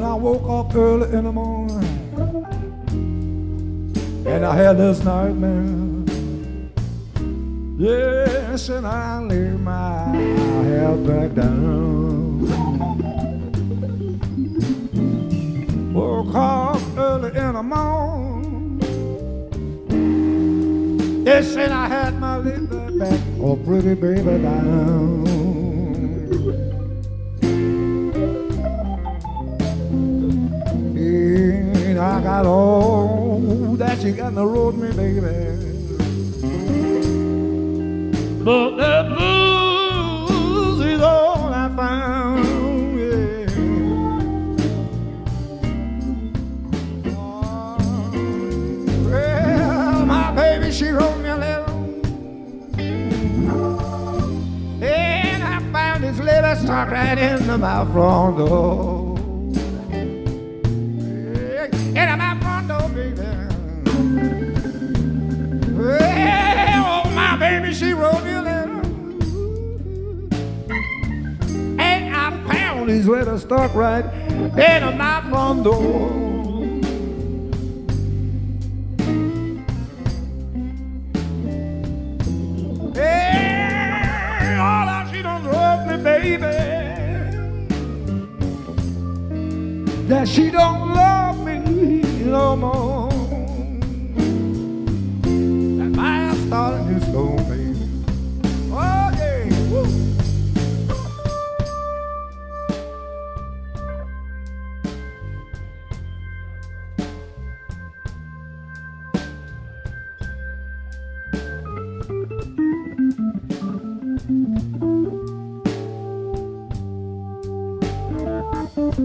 When I woke up early in the morning and I had this nightmare. Yes, and I laid my head back down. Woke up early in the morning. Yes, and I had my little back, oh pretty baby down. I got all that she got in the road me, baby. But that blues is all I found. Yeah. Well, my baby, she wrote me a letter. And I found this letter stuck right into my front door. Oh, my baby, she wrote me a letter. And I found these letters stuck right in my front door. That she don't love me no more.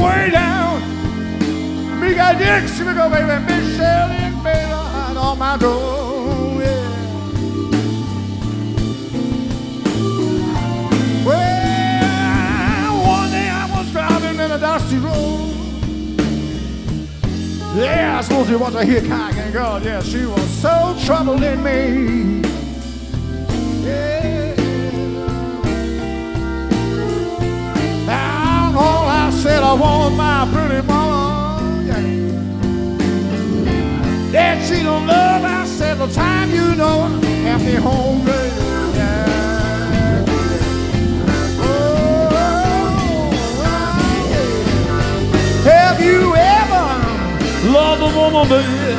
way down. Me got Dixie, me go baby, Shirley and baby on my door. Yeah. Well, one day I was driving in a dusty road. Yeah, I suppose you want to hear Cotton Girl. Yeah, she was so troubled in me. Yeah. Said I want my pretty mama. Yeah. That she don't love, I said the time you know her, have me home, baby. Yeah. Oh, oh, oh, yeah. Have you ever loved a woman, baby?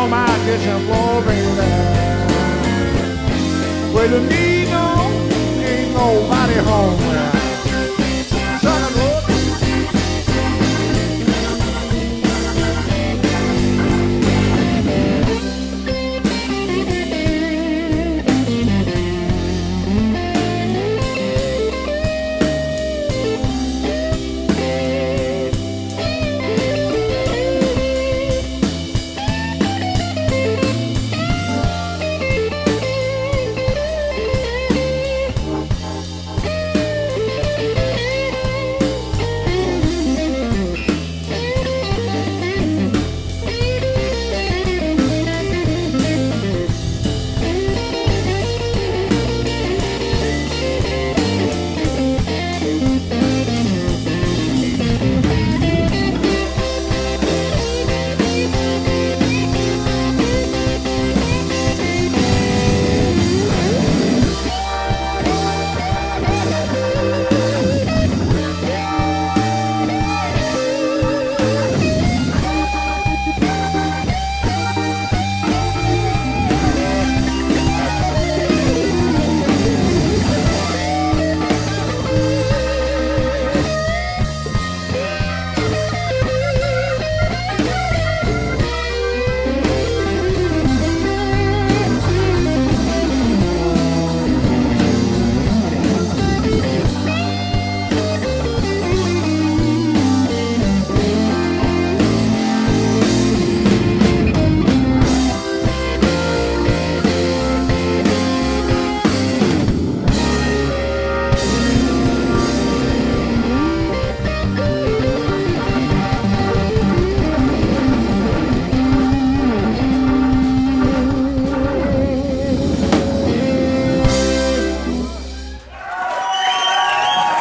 On my kitchen floor, baby. Well, to me, no, ain't nobody home.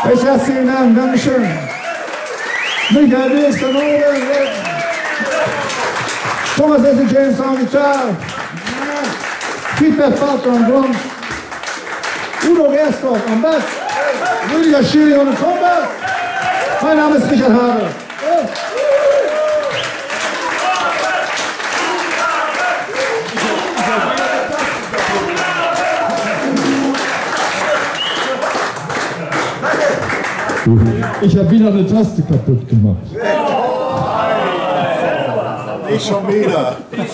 Recht herzlichen Dank, Dankeschön. Michael Wies, Tenore, Thomas S. James on guitar, Peter Falter on drums, Udo Gerstorf am Bass, Rüdiger Schiri on Kontrabass. Mein Name ist Richard Habe. Ich habe wieder eine Taste kaputt gemacht. Nicht schon wieder. Nicht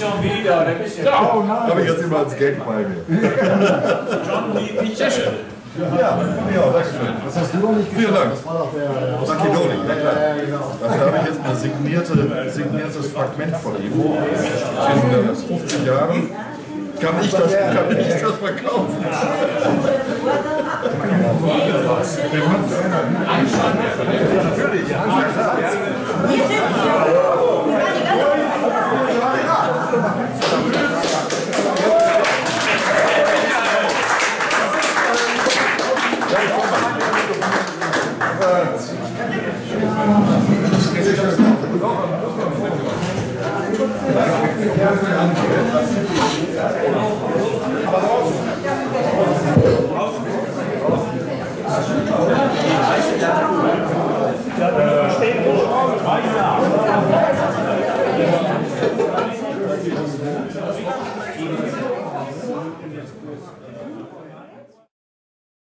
schon wieder, der bist ja. Oh nein. Habe ich jetzt immer als Gag bei mir. John, wie, wie Tschechien. Ja, ja, danke schön. Das hast du noch nicht Vielen Dank. Das war doch der. Lucky Dolly, ja klar. Genau. Dafür habe ich jetzt ein signierte, signiertes Fragment von ihm. Das 50 Jahren. Kann ich das, kann ich das verkaufen? Natürlich, ja. Wir sind Thank you. Right now.